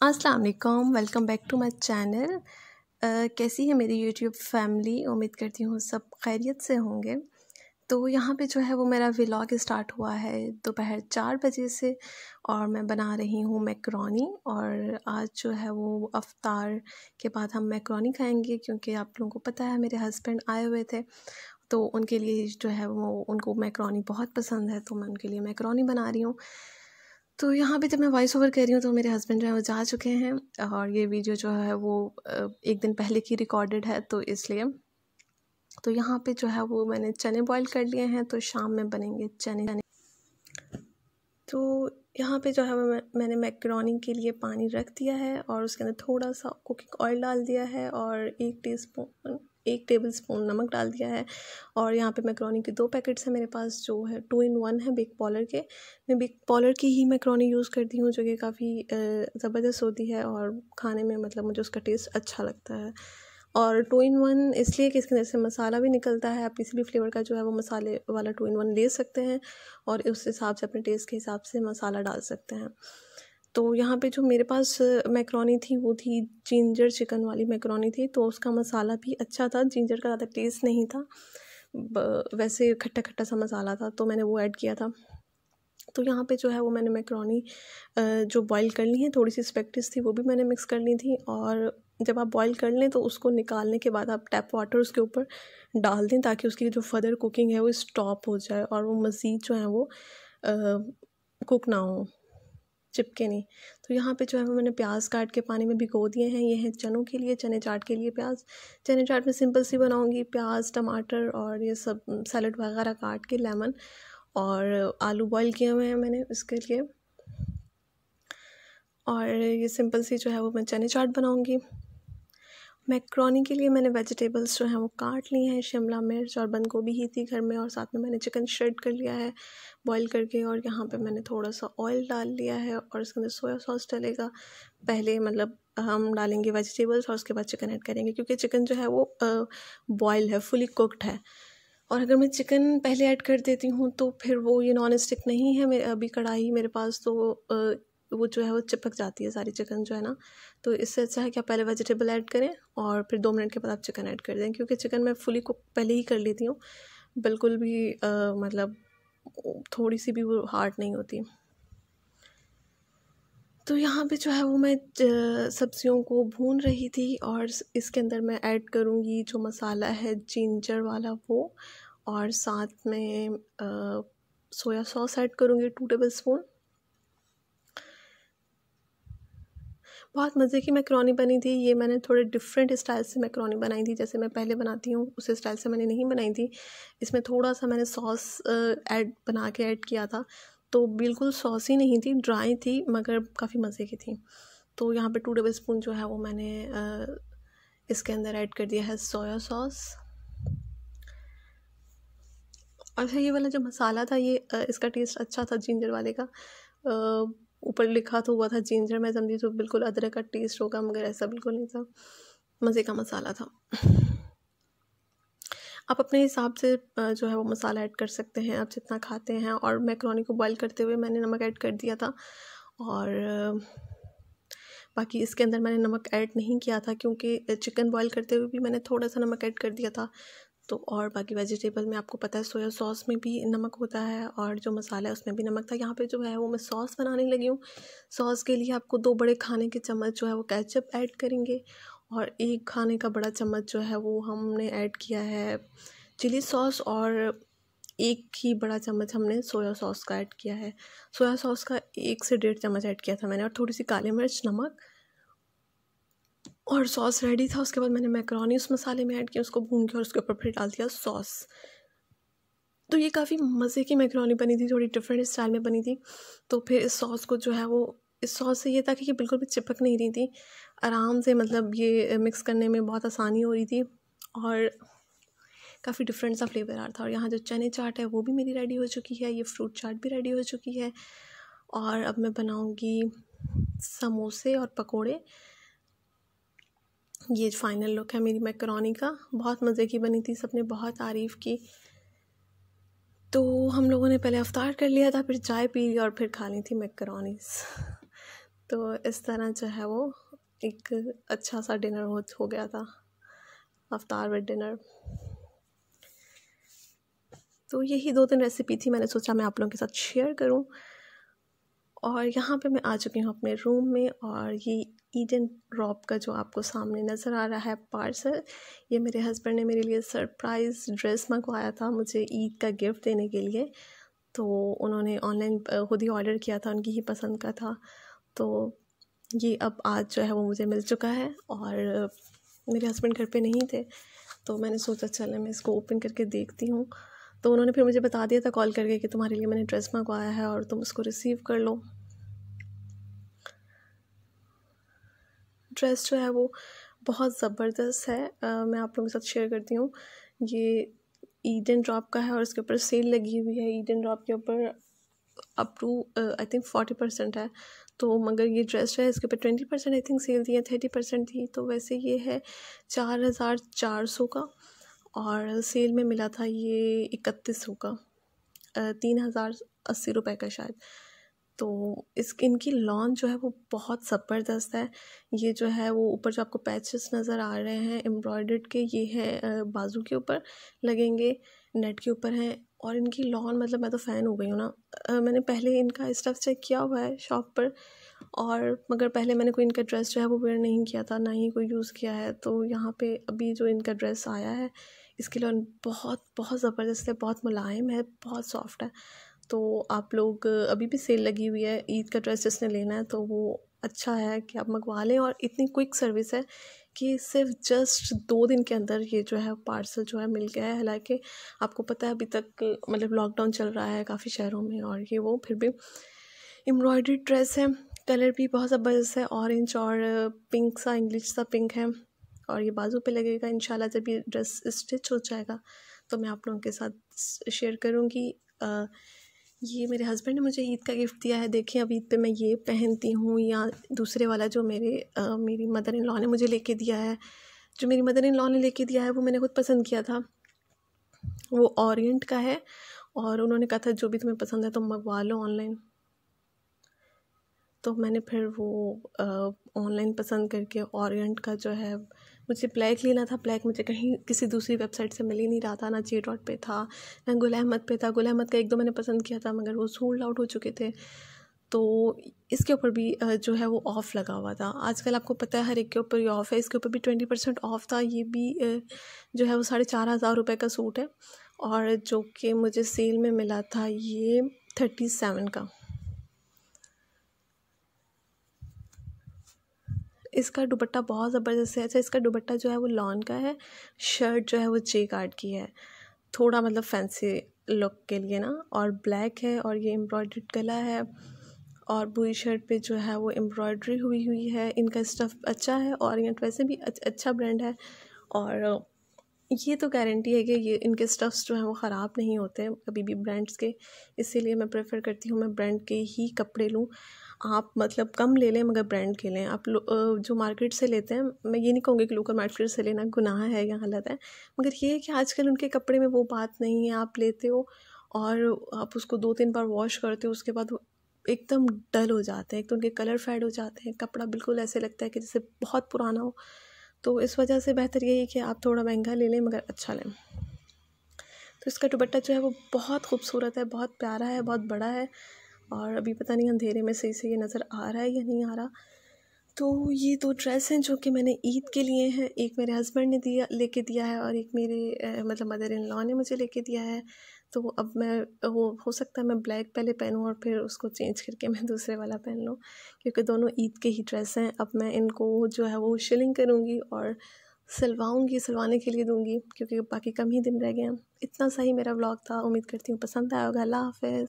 अस्सलाम वालेकुम welcome back to my channel कैसी है मेरी यूट्यूब फैमिली उम्मीद करती हूँ सब खैरियत से होंगे। तो यहाँ पे जो है वो मेरा व्लॉग स्टार्ट हुआ है दोपहर चार बजे से और मैं बना रही हूँ मैक्रोनी और आज जो है वो अफ्तार के बाद हम मैक्रोनी खाएँगे क्योंकि आप लोगों को पता है मेरे हस्बैंड आए हुए थे। तो उनके लिए जो है वो, उनको मैक्रोनी बहुत पसंद है तो मैं उनके लिए मैक्रोनी बना रही हूँ। तो यहाँ पे जब मैं वॉइस ओवर कर रही हूँ तो मेरे हस्बैंड जो है वो जा चुके हैं और ये वीडियो जो है वो एक दिन पहले की रिकॉर्डेड है तो इसलिए। तो यहाँ पे जो है वो मैंने चने बॉईल कर लिए हैं तो शाम में बनेंगे चने। चने तो यहाँ पे जो है मैं, मैंने मैक्रोनी के लिए पानी रख दिया है और उसके अंदर थोड़ा सा कुकिंग ऑयल डाल दिया है और एक टीस्पून एक टेबल स्पून नमक डाल दिया है और यहाँ पे मैक्रोनी के दो पैकेट्स हैं मेरे पास, जो है टू इन वन है बिग पॉलर के। मैं बिग पॉलर की ही मैक्रोनी यूज़ करती हूँ, जो कि काफ़ी ज़बरदस्त होती है और खाने में मतलब मुझे उसका टेस्ट अच्छा लगता है। और टू इन वन इसलिए कि इसके अंदर से मसाला भी निकलता है, आप किसी भी फ्लेवर का जो है वो मसाले वाला टू इन वन ले सकते हैं और उस हिसाब से, अपने टेस्ट के हिसाब से मसाला डाल सकते हैं। तो यहाँ पे जो मेरे पास मैक्रोनी थी, वो थी जिंजर चिकन वाली मैक्रोनी थी तो उसका मसाला भी अच्छा था, जिंजर का ज़्यादा टेस्ट नहीं था वैसे खट्टा खट्टा सा मसाला था तो मैंने वो ऐड किया था। तो यहाँ पे जो है, वो मैंने मैक्रोनी जो बॉईल कर ली है थोड़ी सी स्पेक्टिस थी, वो भी मैंने मिक्स कर ली थी, और जब आप बॉईल कर लें तो उसको निकालने के बाद आप टैप वाटर उसके ऊपर डाल दें, ताकि उसकी जो फर्दर कुकिंग है, वो स्टॉप हो जाए, और वो मज़ीद जो है, वो कुक ना हो। चिपके नहीं। तो यहाँ पे जो है मैंने प्याज काट के पानी में भिगो दिए हैं। ये हैं चनों के लिए, चने चाट के लिए प्याज। चने चाट में सिंपल सी बनाऊँगी प्याज, टमाटर और ये सब सैलड वगैरह काट के, लेमन और आलू बॉईल किए हुए हैं मैंने इसके लिए। और ये सिंपल सी जो है वो मैं चने चाट बनाऊँगी। मैक्रोनी के लिए मैंने वेजिटेबल्स जो हैं वो काट लिए हैं, शिमला मिर्च और बंद गोभी ही थी घर में और साथ में मैंने चिकन श्रेड कर लिया है, बॉईल करके और यहाँ पे मैंने थोड़ा सा ऑयल डाल लिया है और इसके अंदर सोया सॉस डलेगा। पहले मतलब हम डालेंगे वेजिटेबल्स और उसके बाद चिकन ऐड करेंगे क्योंकि चिकन जो है वो बॉयल है, फुली कुकड है। और अगर मैं चिकन पहले ऐड कर देती हूँ तो फिर वो ये नॉन स्टिक नहीं है मेरे अभी कढ़ाई मेरे पास तो वो जो है वो चिपक जाती है सारी चिकन जो है ना। तो इससे अच्छा है कि आप पहले वेजिटेबल ऐड करें और फिर दो मिनट के बाद आप चिकन ऐड कर दें क्योंकि चिकन मैं फुली कुक पहले ही कर लेती हूँ। बिल्कुल भी आ, मतलब थोड़ी सी भी वो हार्ड नहीं होती। तो यहाँ पे जो है वो मैं सब्जियों को भून रही थी और इसके अंदर मैं ऐड करूँगी जो मसाला है जिंजर वाला वो और साथ में आ, सोया सॉस ऐड करूँगी टू टेबल स्पून बहुत मज़े की मैक्रोनी बनी थी। ये मैंने थोड़े डिफरेंट स्टाइल से मैक्रोनी बनाई थी, जैसे मैं पहले बनाती हूँ, उस स्टाइल से मैंने नहीं बनाई थी। इसमें थोड़ा सा मैंने सॉस ऐड बना के ऐड किया था। तो बिल्कुल सॉस ही नहीं थी ड्राई थी, मगर काफ़ी मज़े की थी। तो यहाँ पे टू टेबल स्पून जो है वो मैंने इसके अंदर ऐड कर दिया है सोया सॉस अच्छा ये वाला जो मसाला था, ये इसका टेस्ट अच्छा था जिंजर वाले का। ऊपर लिखा तो हुआ था जिंजर, मैं समझी तो बिल्कुल अदरक का टेस्ट होगा, मगर ऐसा बिल्कुल नहीं था। मज़े का मसाला था। आप अपने हिसाब से जो है वो मसाला ऐड कर सकते हैं, आप जितना खाते हैं, और मैक्रोनी को बॉईल करते हुए मैंने नमक ऐड कर दिया था। और बाकी इसके अंदर मैंने नमक ऐड नहीं किया था, क्योंकि चिकन बॉईल करते हुए भी मैंने थोड़ा सा नमक ऐड कर दिया था। तो और बाकी वेजिटेबल में आपको पता है सोया सॉस में भी नमक होता है और जो मसाला है उसमें भी नमक था। यहाँ पे जो है वो मैं सॉस बनाने लगी हूँ। सॉस के लिए आपको दो बड़े खाने के चम्मच जो है वो कैचअप ऐड करेंगे और एक खाने का बड़ा चम्मच जो है वो हमने ऐड किया है चिली सॉस और एक ही बड़ा चम्मच हमने सोया सॉस का ऐड किया है। सोया सॉस का एक से डेढ़ चम्मच ऐड किया था मैंने और थोड़ी सी काली मिर्च, नमक और सॉस रेडी था, उसके बाद मैंने मैक्रोनी उस मसाले में ऐड किया, उसको भून के और उसके ऊपर फिर डाल दिया सॉस। तो ये काफ़ी मज़े की मैक्रोनी बनी थी, थोड़ी डिफरेंट स्टाइल में बनी थी। तो फिर इस सॉस को जो है वो, इस सॉस से ये था कि ये बिल्कुल भी चिपक नहीं रही थी। आराम से मतलब ये मिक्स करने में बहुत आसानी हो रही थी और काफ़ी डिफरेंट सा फ्लेवर आ रहा था। और यहाँ जो चने चाट है, वो भी मेरी रेडी हो चुकी है, ये फ्रूट चाट भी रेडी हो चुकी है। और अब मैं बनाऊँगी समोसे और पकोड़े। ये फाइनल लुक है मेरी मैकरोनी का। बहुत मज़े की बनी थी, सबने बहुत तारीफ़ की। तो हम लोगों ने पहले अवतार कर लिया था, फिर चाय पी और फिर खा ली थी मैकरोनीस तो इस तरह जो है वो एक अच्छा सा डिनर हो हो गया था अवतार विद डिनर तो यही दो तीन रेसिपी थी, मैंने सोचा मैं आप लोगों के साथ शेयर करूँ। और यहाँ पे मैं आ चुकी हूँ अपने रूम में और ये ईडन रॉप का जो आपको सामने नज़र आ रहा है पार्सल ये मेरे हस्बैंड ने मेरे लिए सरप्राइज़ ड्रेस मंगवाया था मुझे ईद का गिफ्ट देने के लिए। तो उन्होंने ऑनलाइन खुद ही ऑर्डर किया था, उनकी ही पसंद का था। तो ये अब आज जो है वो मुझे मिल चुका है और मेरे हस्बैंड घर पे नहीं थे। तो मैंने सोचा, चले मैं इसको ओपन करके देखती हूँ। तो उन्होंने फिर मुझे बता दिया था कॉल करके कि तुम्हारे लिए मैंने ड्रेस मंगवाया है और तुम उसको रिसीव कर लो। ड्रेस जो है वो बहुत ज़बरदस्त है। आ, मैं आप लोगों के साथ शेयर करती हूँ। ये ईडन ड्रॉप का है और इसके ऊपर सेल लगी हुई है। ईडन ड्रॉप के ऊपर up to I think forty percent है। तो मगर ये ड्रेस जो है इसके ऊपर twenty percent I think sale थी है थर्टी परसेंट थी तो वैसे ये है चार हज़ार चार सौ का और सेल में मिला था ये इकतीस सौ का। तीन हज़ार अस्सी रुपये का शायद। तो इस, इनकी लॉन जो है वो बहुत ज़बरदस्त है। ये जो है वो ऊपर जो आपको पैचेस नज़र आ रहे हैं, एम्ब्रॉयडर्ड के, ये है बाजू के ऊपर लगेंगे, नेट के ऊपर हैं और इनकी लॉन मतलब मैं तो फ़ैन हो गई हूँ ना। मैंने पहले इनका स्टफ़ चेक किया हुआ है शॉप पर और मगर पहले मैंने कोई इनका ड्रेस जो है वो वेयर नहीं किया था, ना ही कोई यूज़ किया है। तो यहाँ पे अभी जो इनका ड्रेस आया है, इसकी लॉन बहुत बहुत ज़बरदस्त है, बहुत मुलायम है, बहुत सॉफ्ट है। तो आप लोग, अभी भी सेल लगी हुई है, ईद का ड्रेस जिसने लेना है तो वो अच्छा है कि आप मंगवा लें। और इतनी क्विक सर्विस है कि सिर्फ़ जस्ट दो दिन के अंदर ये जो है पार्सल जो है मिल गया है। हालाँकि आपको पता है अभी तक मतलब लॉकडाउन चल रहा है काफ़ी शहरों में और ये वो फिर भी एम्ब्रॉयडरी ड्रेस है, कलर भी बहुत ज़बरदस्त है, ऑरेंज और पिंक सा, इंग्लिश सा पिंक है और ये बाजू पे लगेगा। इंशाल्लाह जब ये ड्रेस स्टिच हो जाएगा तो मैं आप लोगों के साथ शेयर करूँगी। ये मेरे हस्बैंड ने मुझे ईद का गिफ्ट दिया है। देखिए अब ईद पे मैं ये पहनती हूँ या दूसरे वाला जो मेरे आ, मेरी मदर इन लॉ ने मुझे लेके दिया है जो मेरी मदर इन लॉ ने लेके दिया है वो मैंने खुद पसंद किया था। वो ओरिएंट का है और उन्होंने कहा था जो भी तुम्हें पसंद है तुम तो मंगवा लो ऑनलाइन तो मैंने फिर वो ऑनलाइन पसंद करके ओरिएंट का जो है मुझे ब्लैक लेना था, ब्लैक मुझे कहीं किसी दूसरी वेबसाइट से मिल ही नहीं रहा था, ना जे डॉट पर था, ना गुल अहमद पे था। गुल अहमद का एक दो मैंने पसंद किया था, मगर वो सोल्ड आउट हो चुके थे। तो इसके ऊपर भी जो है वो ऑफ़ लगा हुआ था। आजकल आपको पता है हर एक के ऊपर ये ऑफ़ है। इसके ऊपर भी ट्वेंटी परसेंट ऑफ़ था। ये भी जो है वो साढ़े चार हज़ार रुपये का सूट है। और जो कि मुझे सेल में मिला था, ये थर्टी सेवन का। इसका दुपट्टा बहुत ज़बरदस्त है। अच्छा इसका दुपट्टा जो है वो लॉन का है, शर्ट जो है वो जे कार्ड की है। थोड़ा मतलब फैंसी लुक के लिए ना, और ब्लैक है, और ये एम्ब्रॉयड्री गला है, और पूरी शर्ट पे जो है वो एम्ब्रॉयड्री हुई हुई है। इनका स्टफ़ अच्छा है, और वैसे भी अच्छा ब्रांड है, और ये तो गारंटी है कि ये, इनके स्टफ़्स जो हैं वो ख़राब नहीं होते कभी भी ब्रांड्स के। इसीलिए मैं प्रेफर करती हूँ, मैं ब्रांड के ही कपड़े लूँ। आप मतलब कम ले लें मगर ब्रांड के लें। आप जो मार्केट से लेते हैं, मैं ये नहीं कहूँगी कि लोकल मार्केट से लेना गुनाह है या गलत है, मगर ये है कि आजकल उनके कपड़े में वो बात नहीं है, आप लेते हो और आप उसको दो तीन बार वॉश करते हो, उसके बाद एकदम डल हो जाते हैं, एक तो उनके कलर फेड हो जाते हैं, कपड़ा बिल्कुल ऐसे लगता है कि जैसे बहुत पुराना हो। तो इस वजह से बेहतर यही है कि आप थोड़ा महँगा ले लें मगर अच्छा लें। तो इसका दुपट्टा जो है वो बहुत खूबसूरत है, बहुत प्यारा है, बहुत बड़ा है और अभी पता नहीं अंधेरे में सही से ये नज़र आ रहा है या नहीं आ रहा। तो ये दो ड्रेस हैं जो कि मैंने ईद के लिए हैं। एक मेरे हस्बैंड ने दिया, लेके दिया है और एक मेरे मतलब मदर इन लॉ ने मुझे लेके दिया है। तो अब मैं, वो हो सकता है मैं ब्लैक पहले पहनूँ और फिर उसको चेंज करके मैं दूसरे वाला पहन लूँ, क्योंकि दोनों ईद के ही ड्रेस हैं। अब मैं इनको जो है वो शिलिंग करूँगी और सिलवाऊँगी, सिलवाने के लिए दूँगी, क्योंकि बाकी कम ही दिन रह गए हैं। इतना सही मेरा ब्लॉग था। उम्मीद करती हूँ पसंद आया होगा। अल्लाह हाफ़